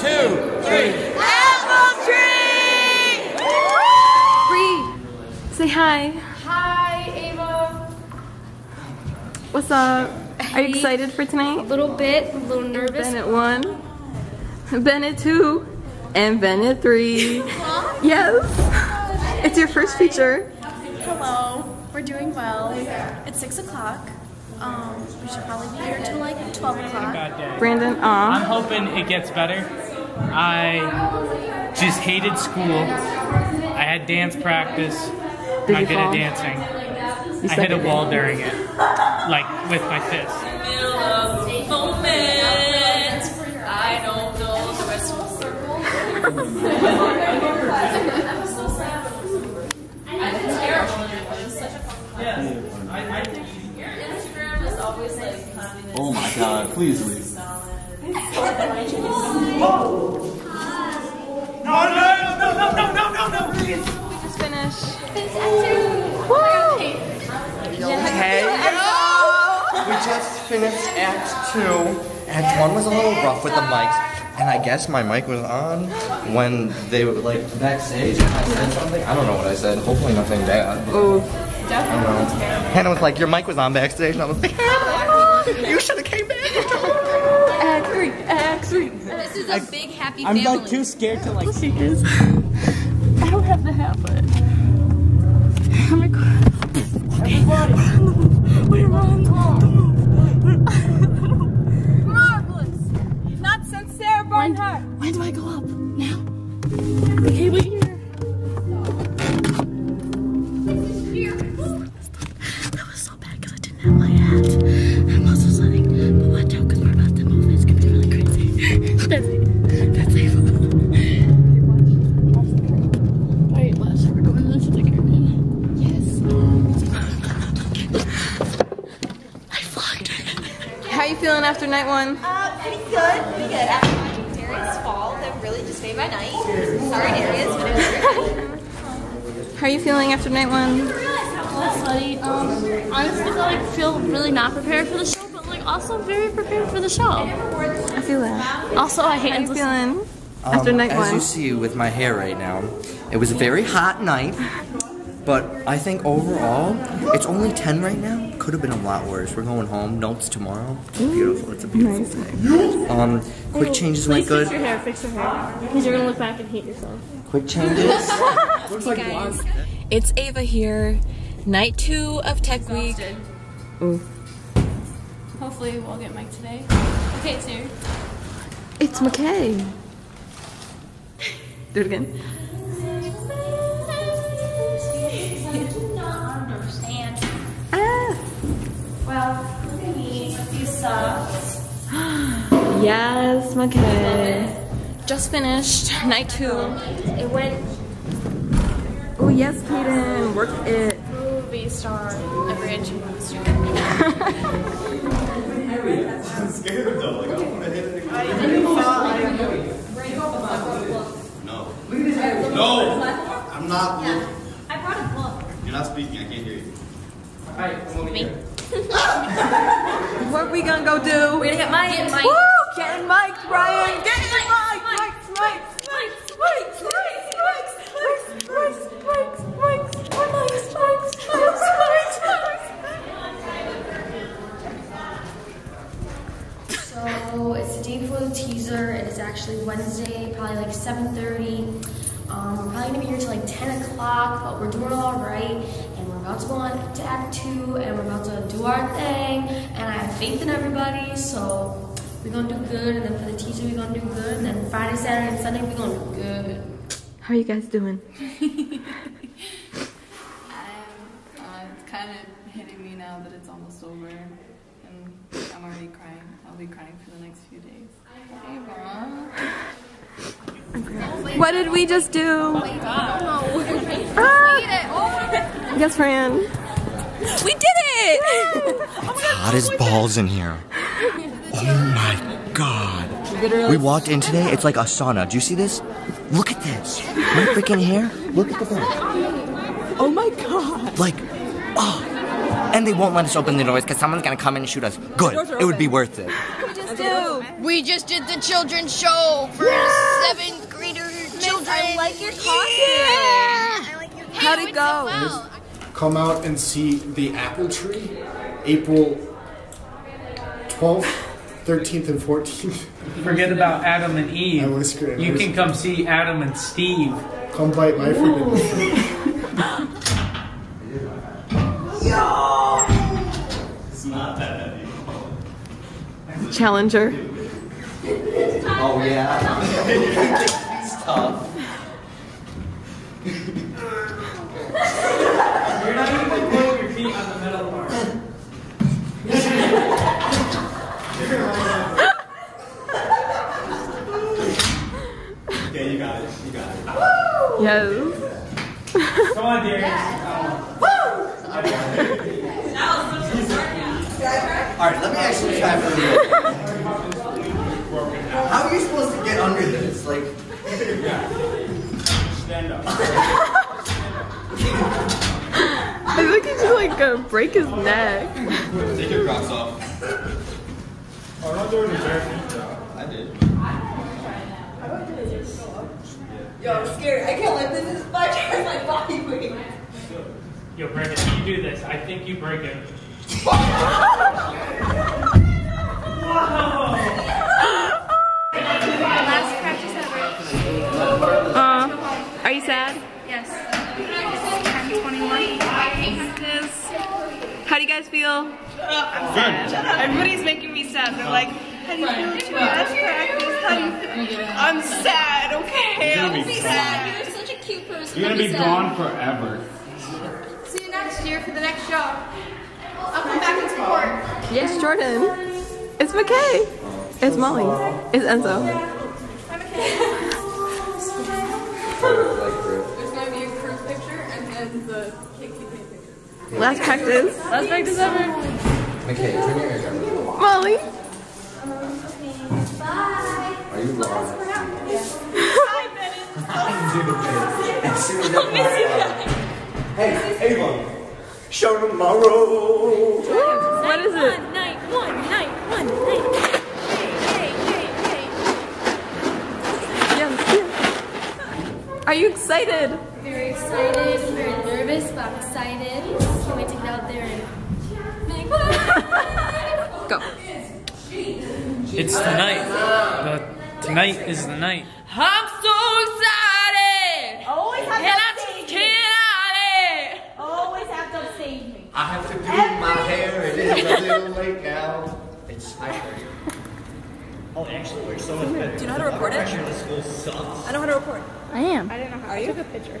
two, three. Apple tree. Bree, say hi. Hi, Ava. What's up? Are you excited for tonight? A little bit, a little nervous. Bennett one, Bennett two, and Bennett three. Yes. It's your first feature. Hello, we're doing well. It's 6 o'clock. Um, we should probably be here till like 12 o'clock. bad day. Brandon, I'm hoping it gets better. I just hated school. I had dance practice. Did I you did fall? a dancing. You I hit a wall it. during it, like with my fist. I don't know the rest of the Oh my god, please leave. Just finish. Hey, We just finished Act 2. Act 1 was a little rough with the mics. And I guess my mic was on when they were like backstage and I said something. I don't know what I said. Hopefully nothing bad. but Oh, I don't know. Hannah was like, your mic was on backstage. And I was like, Hannah, you should have came back. act three, act three. This is a big happy family. I'm family. like too scared to like. I don't have the to I'm recording. We're. Marvelous. Not since Sarah Bernhardt. When, when do I go up? Now? After night one? Uh, pretty good, pretty good. After watching Darius fall, that really just made by night. Sorry, Darius, but it. How are you feeling after night one? Well. Um, honestly, I like feel really not prepared for the show, but like also very prepared for the show. I feel that. Also, I hate How you endless. feeling after night Um, as one? you see with my hair right now, it was a very hot night. But I think overall, it's only 10 right now. Could have been a lot worse. We're going home. Notes tomorrow. It's beautiful. It's a beautiful day. Um, quick changes went good. fix your hair. Fix your hair, because you're gonna look back and hate yourself. Quick changes. It's Ava here. Night two of Tech Week. Ooh. Hopefully, we'll get Mike today. Okay, it's here. It's McKay. Do it again. Yes, McKay. Just finished night two. It went Oh yes, Kaden, work it. movie star. Every inch of movie star. No, I'm not. looking. I brought Wednesday, probably like 7:30. Um, we're probably gonna be here till like 10 o'clock, but we're doing all right, and we're about to go on to Act Two, and we're about to do our thing. And I have faith in everybody, so we're gonna do good. And then for the teaser, we're gonna do good. And then Friday, Saturday, and Sunday, we're gonna do good. How are you guys doing? Uh, it's kind of hitting me now that it's almost over, and I'm already crying. I'll be crying for the next few days. What did we just do? Ah! Yes, Fran. We did it! Hot as balls in here. Oh my god. We walked in today, it's like a sauna. Do you see this? Look at this. My freaking hair. Look at the back. Oh my god. Like, oh. And they won't let us open the doors because someone's gonna come in and shoot us. Good. It would be worth it. Do? We just did the children's show for seventh grader children. I like your costume. I like your How'd it go? Well, Come out and see the apple tree, April 12th, 13th, and 14th. Forget about Adam and Eve. I was great. You can come see Adam and Steve. Come bite my forbidden Challenger. Oh yeah. it's tough. You're not even putting your feet on the metal part. Okay, you got it. You got it. Yes. Come on, Darius. Alright, let me actually try for you. How are you supposed to get under this? Like, Stand up. I think he's like gonna break his neck. Take your crocs off. Oh, not doing a bare feet job. I did. Yo, I'm scared. I can't let this is five times my body weight. Yo, Brandon, you do this. I think you break it. How do you guys feel? I'm sad. Everybody's making me sad. They're like, how do you feel at your last practice? How do you feel? I'm sad, okay? I'm sad. You're such a cute person. You're gonna be gone forever. See you next year for the next show. I'll come back and support. Yes, Jordan. It's McKay. It's Molly. It's Enzo. There's Last practice. Last practice ever. Okay, turn your hair down. Molly. Are you lost? As soon as that Hey, Ava. Show tomorrow. What is it? One night, one night, one night. Hey, hey, hey, Yes, yes. Are you excited? Very excited, very nervous, but I'm excited. Can't wait to get out there and make Go. It's tonight. The, tonight is the night. I'm so excited. Always have And to I upstage just me. can't Always have to upstage me. I have to do my hair. It is a little late now. It's I Oh, it actually works so much better. Do you know how to record it? Pressure in the school sucks. I know how to record. I am. I didn't know how. I took a picture.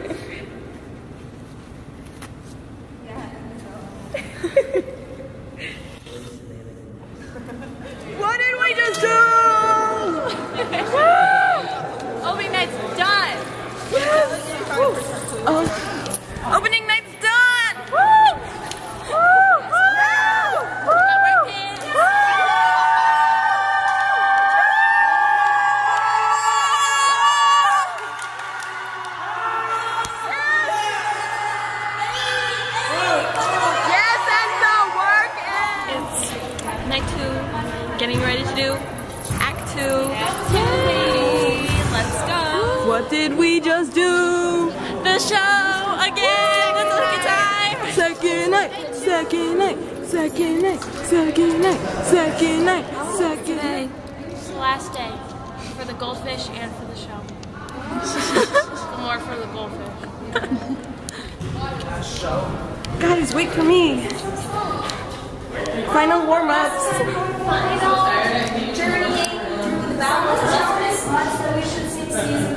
did we just do? The show again. It's a good time. Second night, second night, second night, second night, second night, second night. It's the last day for the goldfish and for the show. More for the goldfish. Guys, wait for me. Final warm-ups. journeying through the boundless wilderness. Lots that we should see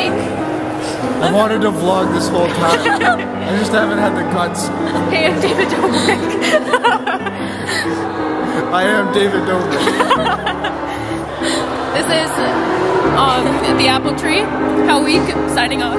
Week. I wanted to vlog this whole time. I just haven't had the guts. Hey, I'm David Dobrik. I am David Dobrik. this is um, the Apple Tree. How Week signing off.